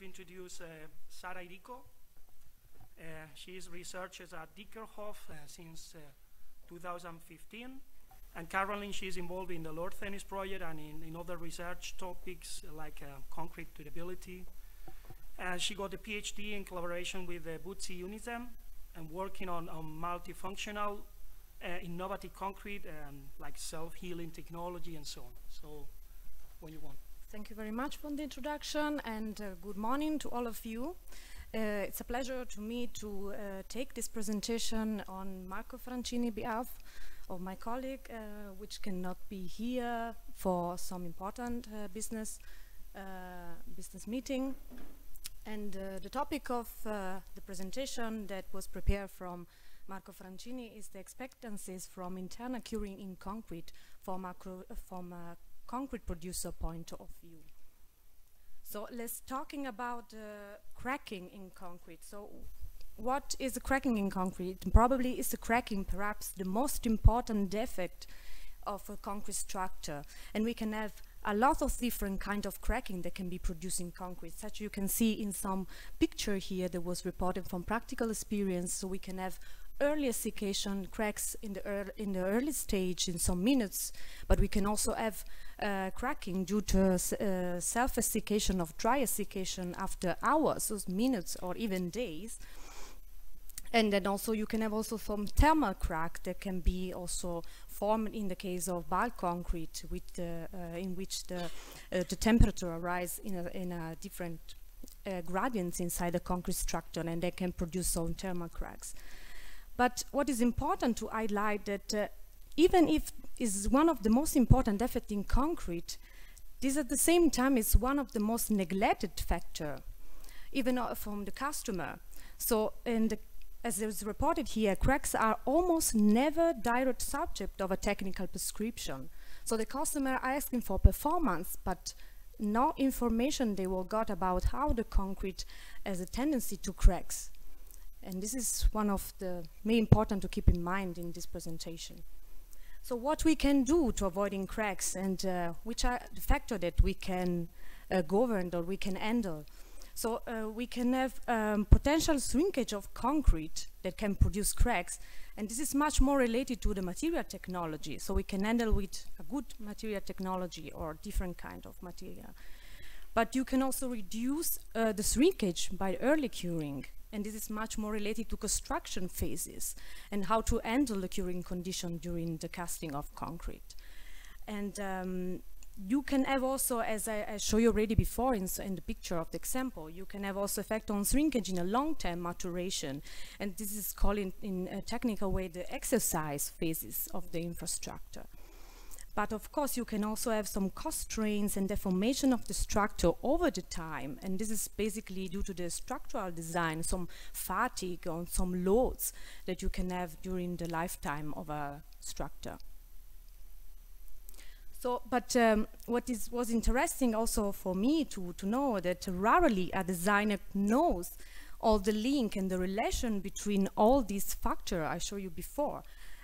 to introduce uh, Sara Irico. Uh, she is researches at Dyckerhoff uh, since uh, 2015. And currently she is involved in the LORCENIS project and in, in other research topics like uh, concrete durability. And she got a PhD in collaboration with uh, Buzzi Unicem and working on, on multifunctional innovative concrete and like self-healing technology and so on. So when you want. Thank you very much for the introduction and uh, good morning to all of you. Uh, it's a pleasure to me to uh, take this presentation on Marco Francini behalf of my colleague, uh, which cannot be here for some important uh, business uh, business meeting. And the topic of the presentation that was prepared from Marco Francini is the expectancies from internal curing in concrete a, from a concrete producer point of view. So let's talking about uh, cracking in concrete. So what is cracking in concrete? Probably is the cracking perhaps the most important defect of a concrete structure. And we can have a lot of different kind of cracking that can be produced in concrete, such you can see in some picture here that was reported from practical experience. So we can have early desiccation cracks in the, in the early stage in some minutes, but we can also have uh, cracking due to uh, self-desiccation of dry desiccation after hours, minutes or even days. And then also you can have also some thermal crack that can be also formed in the case of bulk concrete with the, uh, in which the, uh, the temperature arises in a, in a different uh, gradients inside the concrete structure and they can produce some thermal cracks. But what is important to highlight that uh, even if is one of the most important defects in concrete, this at the same time is one of the most neglected factor, even uh, from the customer. So, the, as was reported here, cracks are almost never direct subject of a technical prescription. So the customer are asking for performance, but no information they will got about how the concrete has a tendency to cracks. And this is one of the main important to keep in mind in this presentation. So what we can do to avoiding cracks and uh, which are the factor that we can uh, govern or we can handle. So uh, we can have um, potential shrinkage of concrete that can produce cracks and this is much more related to the material technology. So we can handle with a good material technology or different kind of material. But you can also reduce uh, the shrinkage by early curing and this is much more related to construction phases and how to handle the curing condition during the casting of concrete. And um, you can have also, as I, I show you already before in, in, the picture of the example, you can have also effect on shrinkage in a long-term maturation. And this is called in, in a technical way the exercise phases of the infrastructure. But of course, you can also have some cost strains and deformation of the structure over the time. And this is basically due to the structural design, some fatigue or some loads that you can have during the lifetime of a structure. So, but um, what is, was interesting also for me to, to know that rarely a designer knows all the link and the relation between all these factors I showed you before.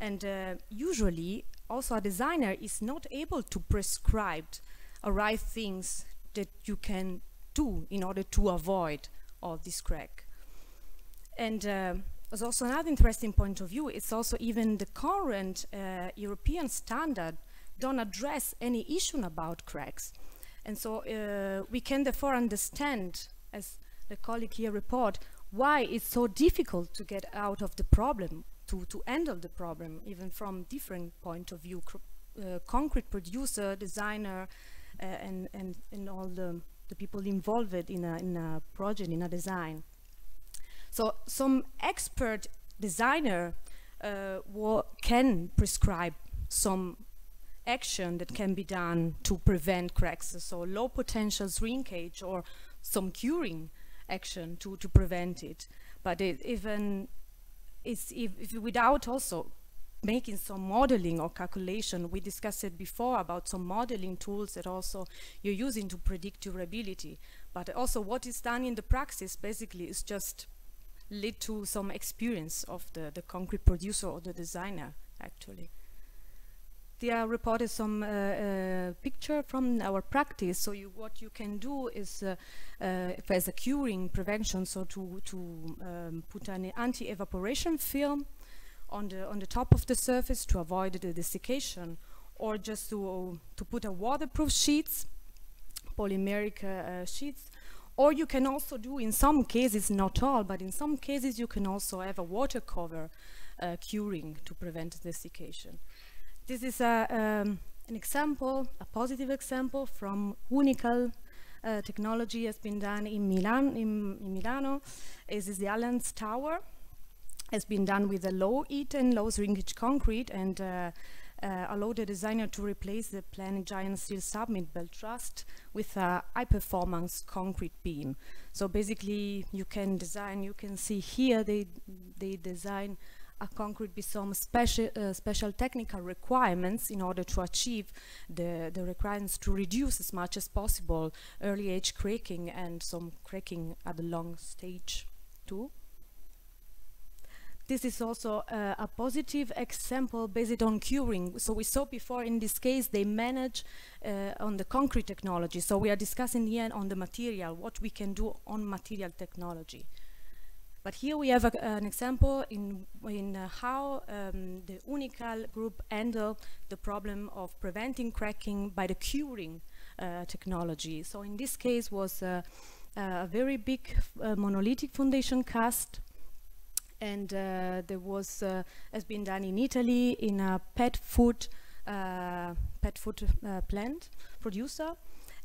And uh, usually also a designer is not able to prescribe a right things that you can do in order to avoid all this crack. And uh, there's also another interesting point of view. It's also even the current uh, European standard don't address any issue about cracks. And so uh, we can therefore understand, as the colleague here report, why it's so difficult to get out of the problem to, to handle the problem, even from different point of view, uh, concrete producer, designer, uh, and, and, and all the, the people involved in a, in a project, in a design. So some expert designer uh, can prescribe some action that can be done to prevent cracks, so low potential shrinkage or some curing action to, to prevent it. But it, even is if, if without also making some modeling or calculation. We discussed it before about some modeling tools that also you're using to predict durability. But also what is done in the practice basically is just lead to some experience of the, the concrete producer or the designer actually. There reported some uh, uh, picture from our practice. So you, what you can do is, uh, uh, as a curing prevention, so to, to um, put an anti-evaporation film on the, on the top of the surface to avoid the desiccation, or just to, to put a waterproof sheets, polymeric uh, sheets, or you can also do, in some cases, not all, but in some cases you can also have a water cover uh, curing to prevent desiccation. This is a, um, an example, a positive example from Unical uh, technology has been done in Milan, in, in Milano. This is the Allianz Tower. Has been done with a low heat and low shrinkage concrete and uh, uh, allowed the designer to replace the Planet Giant Steel submit belt truss with a high performance concrete beam. So basically you can design, you can see here they, they design a concrete with some special, uh, special technical requirements in order to achieve the, the requirements to reduce as much as possible early age cracking and some cracking at the long stage too. This is also uh, a positive example based on curing. So we saw before in this case they manage uh, on the concrete technology. So we are discussing here on the material, what we can do on material technology. But here we have a, an example in, in uh, how um, the Unical group handled the problem of preventing cracking by the curing uh, technology. So in this case was a very big uh, monolithic foundation cast and uh, there was uh, has been done in Italy in a pet food pet food plant producer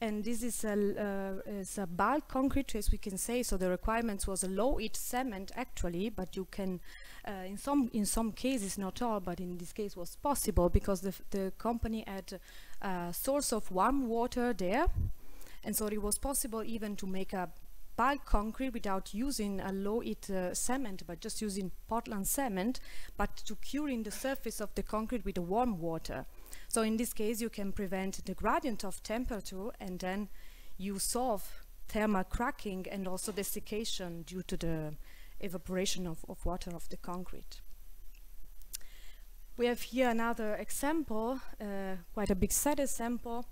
and this is a, uh, is a bulk concrete as we can say. So the requirements was a low heat cement actually but you can uh, in some in some cases not all but in this case was possible because the, the company had a source of warm water there. And so it was possible even to make a bulk concrete without using a low heat uh, cement but just using Portland cement but to curing the surface of the concrete with the warm water so in this case, you can prevent the gradient of temperature and then you solve thermal cracking and also desiccation due to the evaporation of, of water of the concrete. We have here another example, uh, quite a big set example,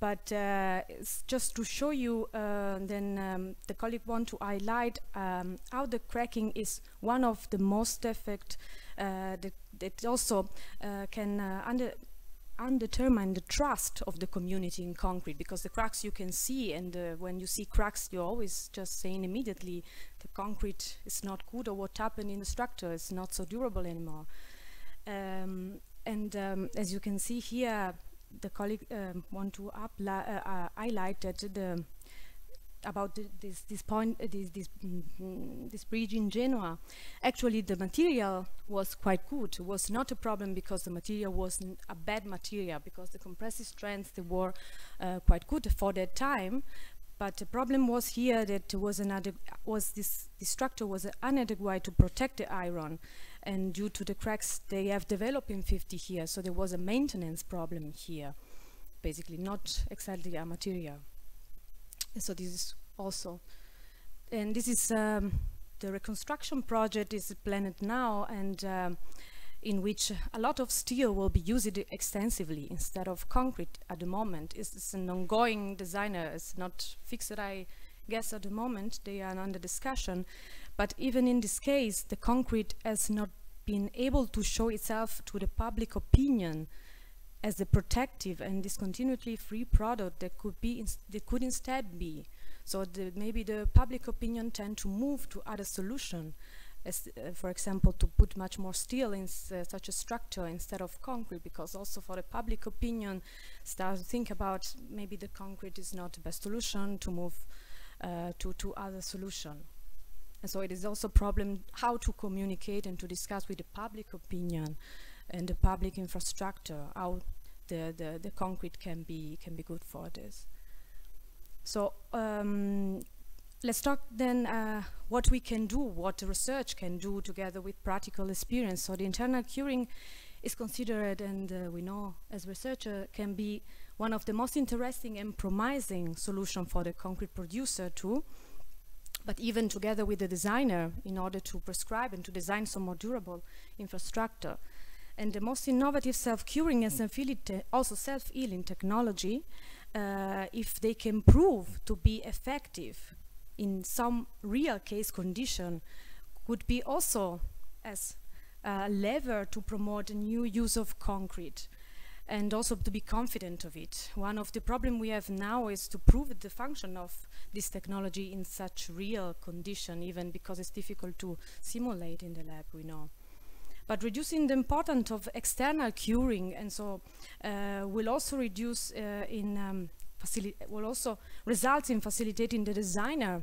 but uh, it's just to show you, uh, then um, the colleague want to highlight um, how the cracking is one of the most effect uh, that, that also uh, can uh, under undetermine the trust of the community in concrete because the cracks you can see and uh, when you see cracks you're always just saying immediately the concrete is not good or what happened in the structure is not so durable anymore. Um, and um, as you can see here the colleague um, want to uh, uh, highlight that the about the, this this point uh, this this mm, this bridge in Genoa actually the material was quite good. It was not a problem because the material was a bad material because the compressive strengths they were uh, quite good for that time. But the problem was here that was an was this, this structure was inadequate to protect the iron. And due to the cracks they have developed in 50 years. So there was a maintenance problem here. Basically not exactly a material so this is also, and this is um, the reconstruction project is planned now and um, in which a lot of steel will be used extensively instead of concrete at the moment. It's, it's an ongoing designer, it's not fixed I guess at the moment, they are under discussion. But even in this case, the concrete has not been able to show itself to the public opinion as a protective and discontinuously free product that could be that could instead be. So the, maybe the public opinion tend to move to other solution, as uh, for example to put much more steel in uh, such a structure instead of concrete, because also for the public opinion start to think about maybe the concrete is not the best solution to move uh, to to other solution. And so it is also problem how to communicate and to discuss with the public opinion and the public infrastructure, how the, the, the concrete can be, can be good for this. So um, let's talk then uh, what we can do, what research can do together with practical experience. So the internal curing is considered, and uh, we know as researcher, can be one of the most interesting and promising solution for the concrete producer too, but even together with the designer in order to prescribe and to design some more durable infrastructure. And the most innovative self-curing and self-healing also self-healing technology, uh, if they can prove to be effective in some real case condition, would be also as a lever to promote a new use of concrete and also to be confident of it. One of the problem we have now is to prove the function of this technology in such real condition, even because it's difficult to simulate in the lab, we know. But reducing the importance of external curing and so uh, will also reduce uh, in um, will also result in facilitating the designer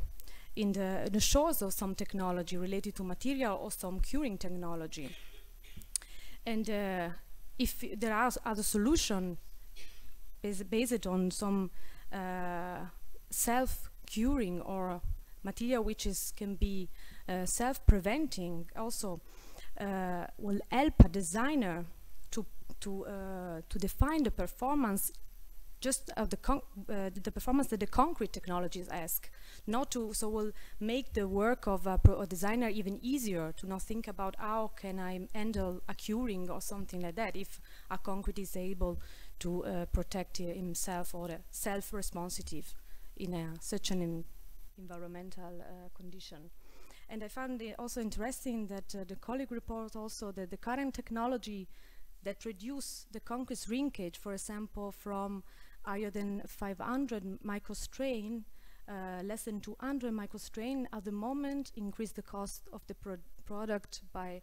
in the, the choice of some technology related to material or some curing technology. And uh, if there are other solutions bas based on some uh, self-curing or material which is can be uh, self-preventing, also will help a designer to to uh, to define the performance just of the con- uh, the performance that the concrete technologies ask not to so will make the work of a, a designer even easier to not think about how can I handle a curing or something like that if a concrete is able to uh, protect uh, himself or uh, self-responsive in a, such an environmental uh, condition. And I found it also interesting that uh, the colleague reports also that the current technology that reduce the concrete shrinkage, for example, from higher than 500 microstrain, uh, less than 200 microstrain, at the moment increase the cost of the pro- product by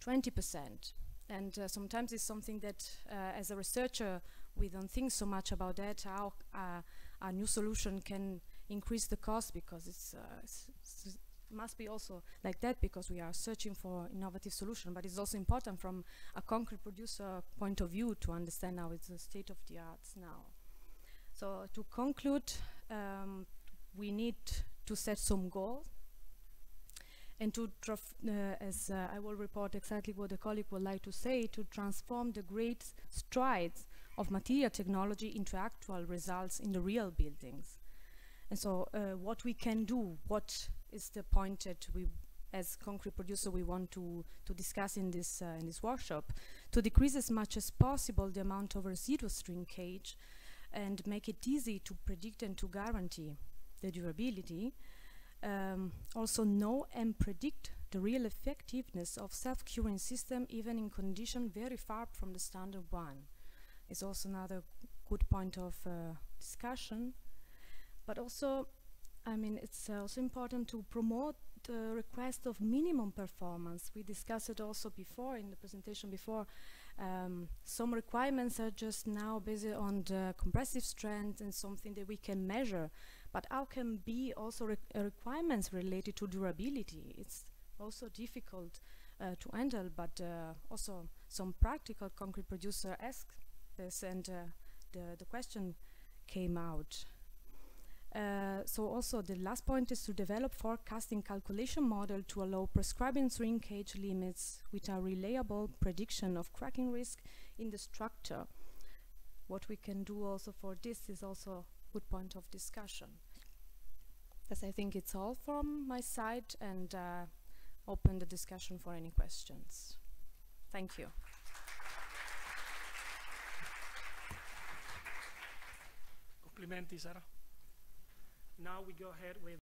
20%. And uh, sometimes it's something that, uh, as a researcher, we don't think so much about that, how uh, a new solution can increase the cost because it's, uh, s- s- must be also like that because we are searching for innovative solution but it's also important from a concrete producer point of view to understand how it's the state of the arts now. So to conclude um, we need to set some goals and to uh, as uh, I will report exactly what the colleague would like to say to transform the great strides of material technology into actual results in the real buildings. And so uh, what we can do what is the point that we as concrete producer we want to to discuss in this uh, in this workshop to decrease as much as possible the amount of residual shrinkage and make it easy to predict and to guarantee the durability um, also know and predict the real effectiveness of self-curing system even in condition very far from the standard one. Is also another good point of uh, discussion. But also I mean, it's also important to promote the request of minimum performance. We discussed it also before in the presentation before. Um, some requirements are just now based on the compressive strength and something that we can measure. But how can be also re- uh, requirements related to durability? It's also difficult uh, to handle, but uh, also some practical concrete producer asked this, and uh, the the question came out. Uh, so also the last point is to develop forecasting calculation model to allow prescribing shrinkage limits with a reliable prediction of cracking risk in the structure. What we can do also for this is also a good point of discussion. Thus I think it's all from my side and uh, open the discussion for any questions. Thank you. Complimenti, Sara. Now we go ahead with